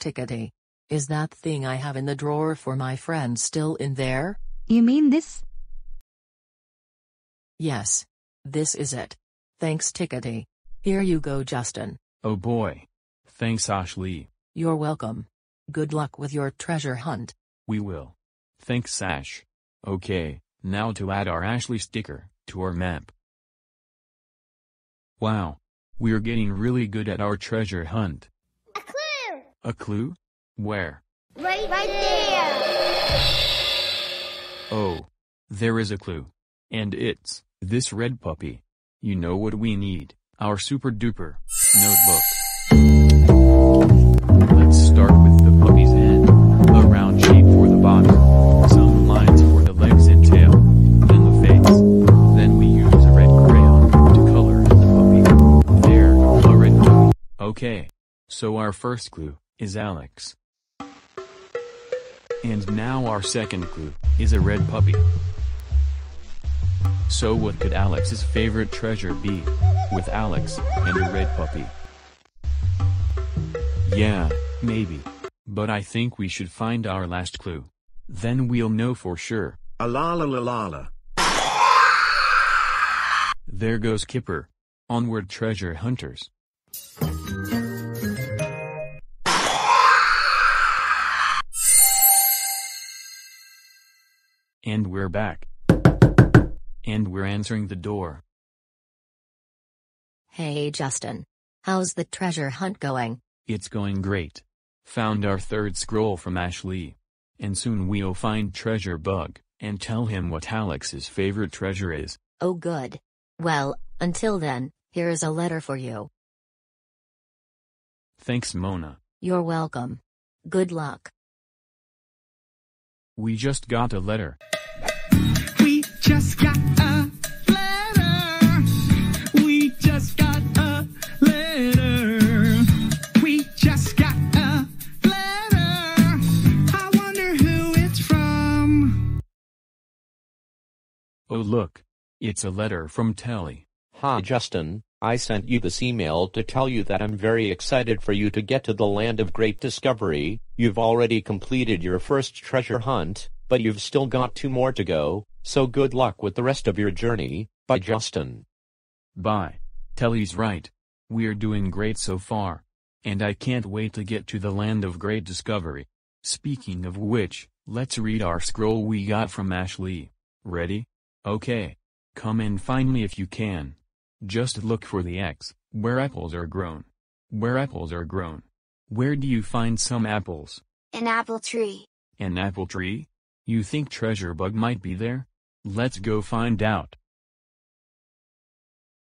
Tickety. Is that thing I have in the drawer for my friend still in there? You mean this? Yes. This is it. Thanks Tickety. Here you go Justin. Oh boy. Thanks Ashley. You're welcome. Good luck with your treasure hunt. We will. Thanks Ash. Okay, now to add our Ashley sticker to our map. Wow. We're getting really good at our treasure hunt. A clue! Where? Right, right there! Oh. There is a clue. And it's this red puppy. You know what we need, our super duper notebook. Let's start with the puppy's head. A round shape for the body. Some lines for the legs and tail. Then the face. Then we use a red crayon to color in the puppy. There, a red puppy. Okay. So our first clue is Alex. And now our second clue is a red puppy. So what could Alex's favorite treasure be? With Alex and a red puppy. Yeah, maybe. But I think we should find our last clue. Then we'll know for sure. A la la la la la. There goes Kipper. Onward treasure hunters. And we're back. And we're answering the door. Hey Justin. How's the treasure hunt going? It's going great. Found our third scroll from Ashley. And soon we'll find Treasure Bug, and tell him what Alex's favorite treasure is. Oh good. Well, until then, here's a letter for you. Thanks Mona. You're welcome. Good luck. We just got a letter. We just got a letter. We just got a letter. We just got a letter. I wonder who it's from. Oh look. It's a letter from Telly. Hi Justin, I sent you this email to tell you that I'm very excited for you to get to the land of great discovery. You've already completed your first treasure hunt, but you've still got two more to go, so good luck with the rest of your journey. Bye Justin. Bye. Telly's right. We're doing great so far. And I can't wait to get to the land of great discovery. Speaking of which, let's read our scroll we got from Ashley. Ready? Okay. Come and find me if you can. Just look for the X, where apples are grown. Where apples are grown. Where do you find some apples? An apple tree. An apple tree? You think Treasure Bug might be there? Let's go find out.